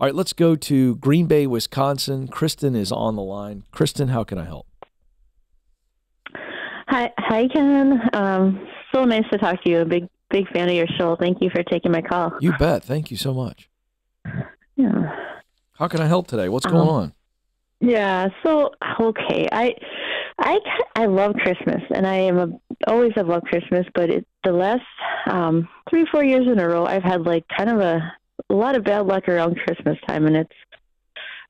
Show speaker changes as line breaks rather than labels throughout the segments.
All right, let's go to Green Bay, Wisconsin. Kristen is on the line. Kristen, how can I help?
Hi, hi, Ken. Um, so nice to talk to you. A big, big fan of your show. Thank you for taking my call.
You bet. Thank you so much.
Yeah.
How can I help today? What's going
Um,
on?
Yeah. So okay, I, I, I love Christmas, and I am a always have loved Christmas. But it, the last um, three, four years in a row, I've had like kind of a, a lot of bad luck around Christmas time, and it's,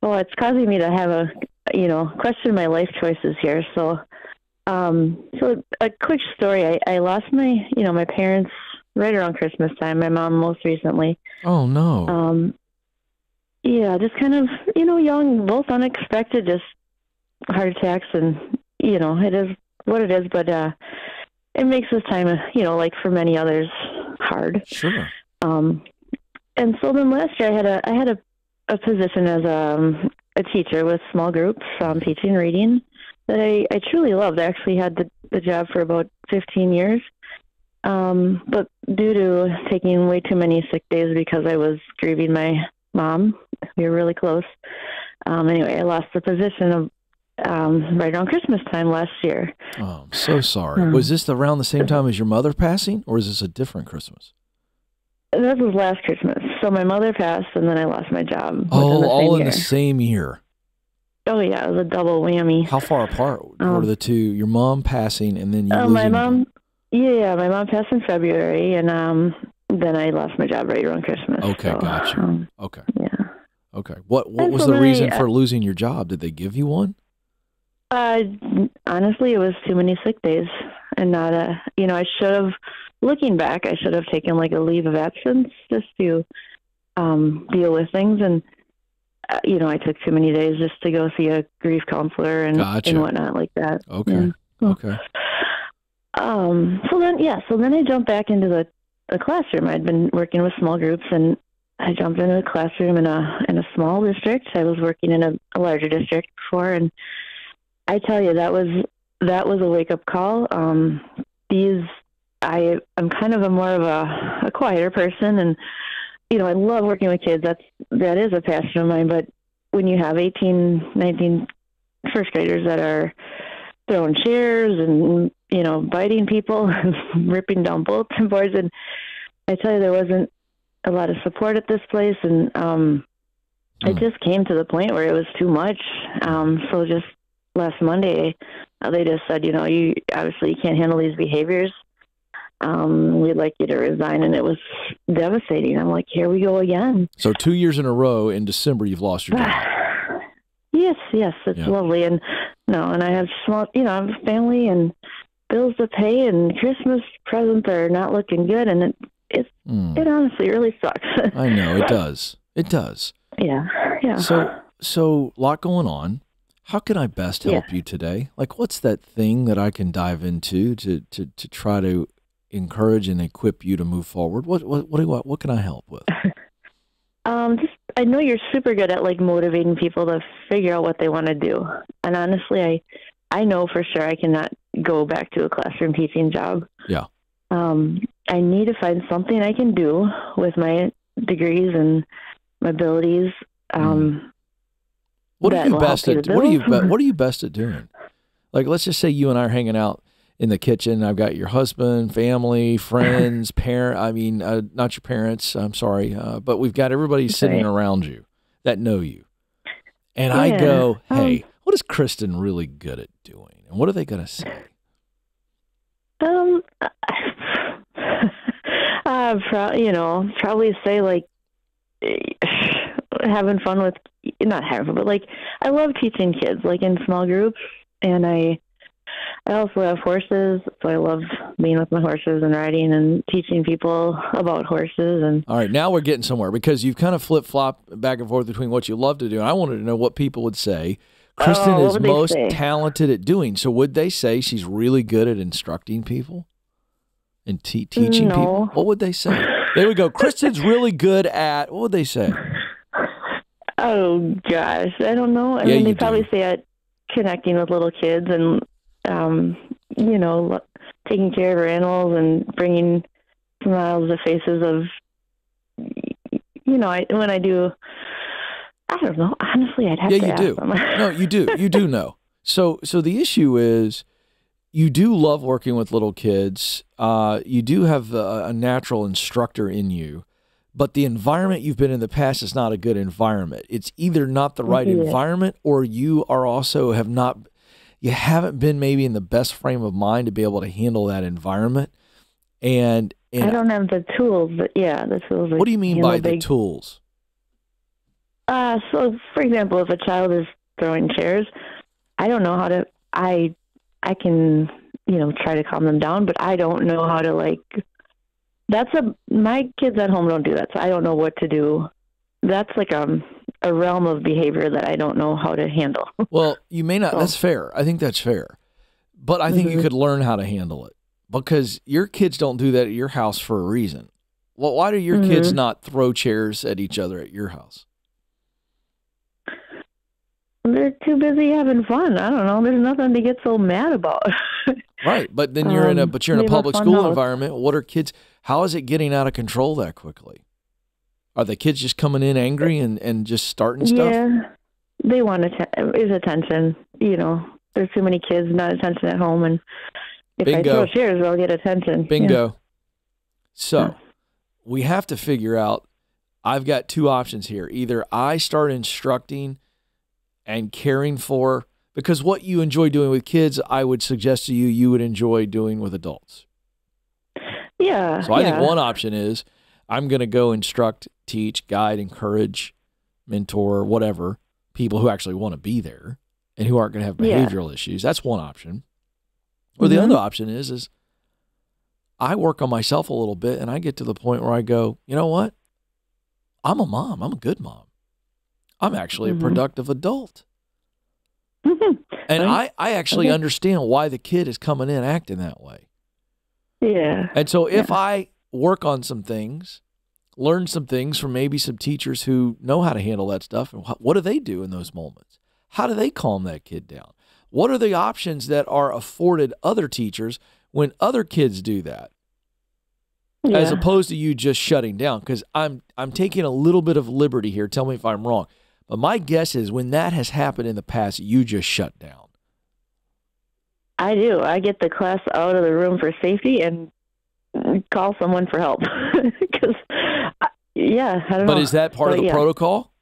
oh, it's causing me to have a, you know, question my life choices here. So, um, so a quick story. I, I lost my, you know, my parents right around Christmas time. My mom most recently.
Oh no.
Um, yeah, just kind of, you know, young, both unexpected, just heart attacks, and you know, it is what it is. But uh, it makes this time, uh, you know, like for many others, hard.
sure.
Um, and so then last year, I had a I had a, a position as a, um, a teacher with small groups, um, teaching reading that I, I truly loved. I actually had the, the job for about 15 years. Um, but due to taking way too many sick days because I was grieving my mom, we were really close. Um, anyway, I lost the position of um, right around Christmas time last year.
Oh, I'm so sorry.
Hmm.
Was this around the same time as your mother passing, or is this a different Christmas?
This was last Christmas. So my mother passed, and then I lost my job.
Oh, all in
year.
the same year.
Oh yeah, it was a double whammy.
How far apart
Um,
were the two? Your mom passing, and then you
Uh, my mom, yeah, my mom passed in February, and um, then I lost my job right around Christmas.
Okay,
so,
gotcha.
Um,
Okay,
yeah.
okay. What what
And
was
so
the
then I-
reason for losing your job? Did they give you one?
Uh, honestly, it was too many sick days, and not a. You know, I should have. Looking back, I should have taken like a leave of absence just to um, deal with things, and uh, you know, I took too many days just to go see a grief counselor and
Gotcha.
and whatnot like that.
Okay,
Yeah.
okay.
Um, so then, yeah, so then I jumped back into the, the classroom. I'd been working with small groups, and I jumped into the classroom in a in a small district. I was working in a, a larger district before, and I tell you that was that was a wake up call. Um, these, I I'm kind of a more of a, a quieter person, and you know I love working with kids. That's that is a passion of mine. But when you have 18, 19 first graders that are throwing chairs and you know biting people ripping down bulletin boards and i tell you there wasn't a lot of support at this place and um it
Hmm.
just came to the point where it was too much um so just last monday uh, they just said you know you obviously you can't handle these behaviors um we'd like you to resign and it was devastating i'm like here we go again
So two years in a row in December, you've lost your job.
yes, yes, it's
Yeah.
lovely, and no, and I have small, you know, I have a family and bills to pay, and Christmas presents are not looking good, and it it,
Hmm.
it honestly really sucks.
I know it does. It does.
yeah, yeah.
So so lot going on. How can I best help
Yeah.
you today? Like what's that thing that I can dive into to to to try to encourage and equip you to move forward? What what what do I, what can I help with?
Um, just I know you're super good at like motivating people to figure out what they want to do, and honestly, I I know for sure I cannot go back to a classroom teaching job.
Yeah.
Um, I need to find something I can do with my degrees and my abilities. Um,
What are you best at? What are you be, What are you best at doing? Like, let's just say you and I are hanging out in the kitchen. I've got your husband, family, friends, parent. I mean, uh, not your parents. I'm sorry, uh, but we've got everybody sitting around you that know you. And I
Yeah,
go,
um,
hey, what is Kristen really good at doing? And what are they going to say?
Um, uh, pro- you know, probably say like having fun with not having fun, but like I love teaching kids like in small groups, and I I also have horses, so I love being with my horses and riding and teaching people about horses and
All right, now we're getting somewhere because you've kind of flip flop back and forth between what you love to do. And I wanted to know what people would say Kristen
Oh,
is most
say?
talented at doing. So would they say she's really good at instructing people and te- teaching people? What would they say? They would go, Kristen's really good at, what would they say?
Oh gosh, I don't know. I
Yeah,
mean, they probably
do.
say at connecting with little kids and, um, you know, taking care of our animals and bringing smiles to faces of, you know, I when I do I don't know. Honestly, I'd have
Yeah,
to
you do.
them.
no, you do. You do know. So, so the issue is, you do love working with little kids. Uh, you do have a, a natural instructor in you, but the environment you've been in the past is not a good environment. It's either not the right
Yeah.
environment, or you are also have not, you haven't been maybe in the best frame of mind to be able to handle that environment. And
I don't have the tools, but yeah, the tools.
what do you mean by the tools?
Uh, so for example, if a child is throwing chairs, I don't know how to. I I can you know try to calm them down, but I don't know how to like. That's a my kids at home don't do that, so I don't know what to do. That's like um a realm of behavior that I don't know how to handle.
Well, you may not.
So-
That's fair. I think that's fair. But I think you
Mhm.
could learn how to handle it because your kids don't do that at your house for a reason. Well, why do your kids
Mhm.
not throw chairs at each other at your house?
They're too busy having fun. I don't know. There's nothing to get so mad about.
Right. But then you're in a
Um,
but you're in a
we have a
public school
house.
environment. What are kids how is it getting out of control that quickly? Are the kids just coming in angry and, and just starting stuff?
Yeah, they want atten- is attention. You know, there's too many kids, not attention at home, and if
Bingo.
I throw chairs, they'll get attention. Yeah.
Bingo. So
Yeah.
we have to figure out. I've got two options here. Either I start instructing and caring for, because what you enjoy doing with kids, I would suggest to you, you would enjoy doing with adults.
Yeah.
So I think one option is I'm going to go instruct, teach, guide, encourage, mentor, whatever, people who actually want to be there and who aren't going to have
Yeah.
behavioral issues. That's one option. Or the
Mhm.
other option is is I work on myself a little bit and I get to the point where I go, you know what? I'm a mom. I'm a good mom. I'm actually
Mhm.
a productive adult.
Mhm.
And
Right.
I, I actually
Okay.
understand why the kid is coming in acting that way.
yeah.
And so if
Yeah.
I work on some things, learn some things from maybe some teachers who know how to handle that stuff, and what do they do in those moments? How do they calm that kid down? What are the options that are afforded other teachers when other kids do that, as opposed to you just shutting down? Because I'm I'm taking a little bit of liberty here. Tell me if I'm wrong, but my guess is when that has happened in the past, you just shut down.
I do. I get the class out of the room for safety and call someone for help. Because, uh, yeah, I don't
But
know.
is that part of the
yeah.
protocol?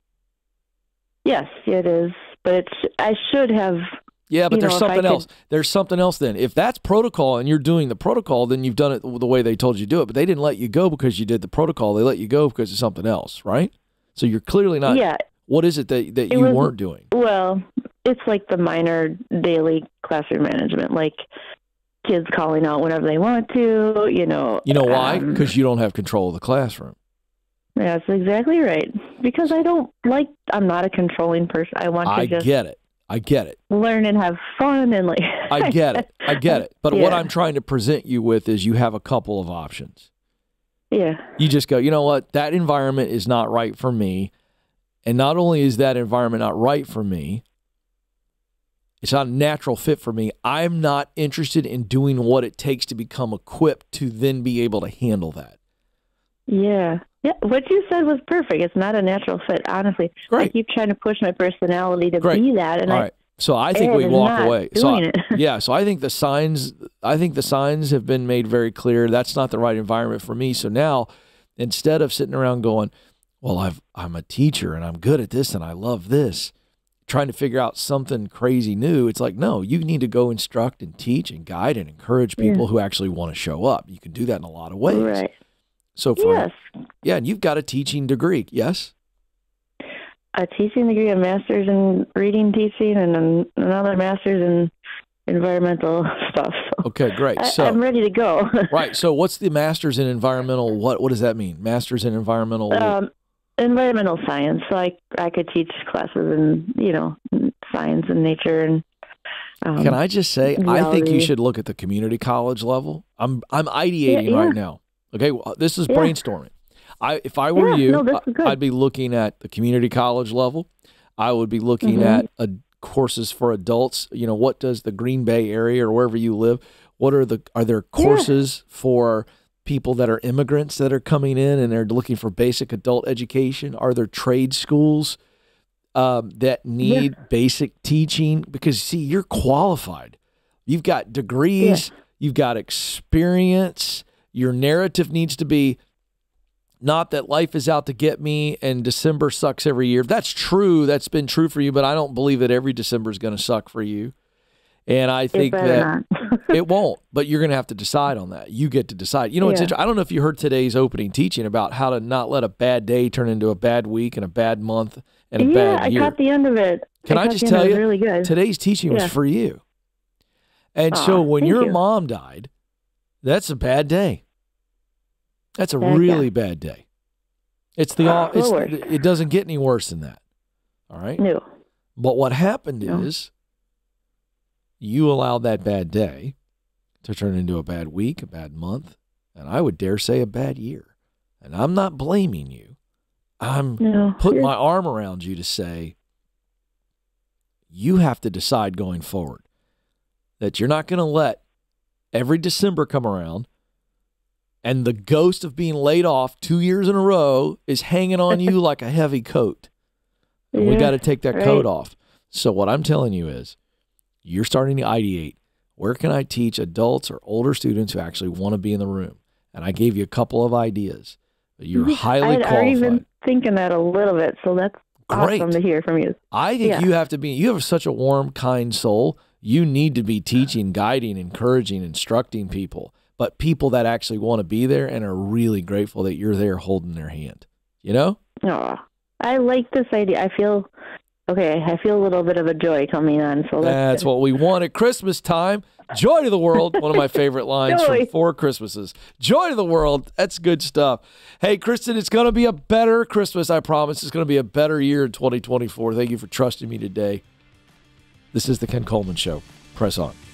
Yes, it is. But it's, I should have.
Yeah, but there's
know,
something
could-
else. There's something else then. If that's protocol and you're doing the protocol, then you've done it the way they told you to do it. But they didn't let you go because you did the protocol. They let you go because of something else, right? So you're clearly not.
yeah.
What is it that, that
It
you
was-
weren't doing?
Well, it's like the minor daily classroom management, like kids calling out whenever they want to. You know.
You know why?
um,
Because you don't have control of the classroom.
That's exactly right. Because I don't like. I'm not a controlling person. I want to
I
just
get it. I get it.
learn and have fun and like.
I get it. I get it. But what I'm trying to present you with is you have a couple of options.
yeah.
You just go, you know what? That environment is not right for me. And not only is that environment not right for me, it's not a natural fit for me. I'm not interested in doing what it takes to become equipped to then be able to handle that.
Yeah. Yeah. What you said was perfect. It's not a natural fit, honestly.
Great.
I keep trying to push my personality to
Great.
be that, and
All
I
right. So I think we walk away. So I- yeah, so I think the signs I think the signs have been made very clear. That's not the right environment for me. So now instead of sitting around going, "Well, I've I'm a teacher and I'm good at this and I love this," trying to figure out something crazy new, it's like, "No, you need to go instruct and teach and guide and encourage
Yeah.
people who actually want to show up. You can do that in a lot of ways."
Right.
So for
Yes.
yeah, and you've got a teaching degree. Yes?
A teaching degree, a master's in reading teaching, and an, another master's in environmental stuff. So
Okay, great.
I,
So
I'm ready to go.
right. So what's the masters in environmental what what does that mean? Masters in environmental
um, environmental science. So I I could teach classes in you know science and nature and. Um,
Can I just say, I think you should look at the community college level. I'm I'm ideating
yeah.
right now. Okay, well, this is
Yeah.
brainstorming. I if I were
Yeah,
you,
no, this is good.
I- I'd be looking at the community college level. I would be looking
Mhm.
at uh courses for adults. You know, what does the Green Bay area or wherever you live? What are the are there courses for people that are immigrants that are coming in and they're looking for basic adult education? Are there trade schools? um, that need basic teaching because see, you're qualified. You've got degrees, you've got experience. Your narrative needs to be not that life is out to get me and December sucks every year. That's true. That's been true for you, but I don't believe that every December is going to suck for you. And I think that it won't, but you're going to have to decide on that. You get to decide. You know, it's
Yeah.
interesting. I don't know if you heard today's opening teaching about how to not let a bad day turn into a bad week and a bad month and a
yeah,
bad
I caught the end of it.
Can I
caught
just tell you,
Really good.
Today's teaching was for you. And
Aw,
so when your
you.
mom died, that's a bad day. That's a
yeah.
really bad day. It's the oh, all. It's, it doesn't get any worse than that. All right.
No.
But what happened
No.
is you allowed that bad day to turn into a bad week, a bad month, and I would dare say a bad year. And I'm not blaming you. I'm
No.
putting my arm around you to say you have to decide going forward that you're not going to let every December come around and the ghost of being laid off two years in a row is hanging on you like a heavy coat. And we
Yeah,
got to take that
right.
coat off. So what I'm telling you is you're starting to ideate where can I teach adults or older students who actually want to be in the room? And I gave you a couple of ideas. You're mhm. highly
I'd
qualified.
already been thinking that a little bit, so that's
Great.
awesome to hear from you.
I think
Yeah.
you have to be, you have such a warm, kind soul. You need to be teaching, guiding, encouraging, instructing people, but people that actually want to be there and are really grateful that you're there holding their hand. You know?
Oh, I like this idea. I feel okay. I feel a little bit of a joy coming on. So that's,
what we want at Christmas time. Joy to the world. One of my favorite lines from Four Christmases. Joy to the world. That's good stuff. Hey, Kristen, it's going to be a better Christmas. I promise. It's going to be a better year in 2024. Thank you for trusting me today. This is the Ken Coleman Show. Press on.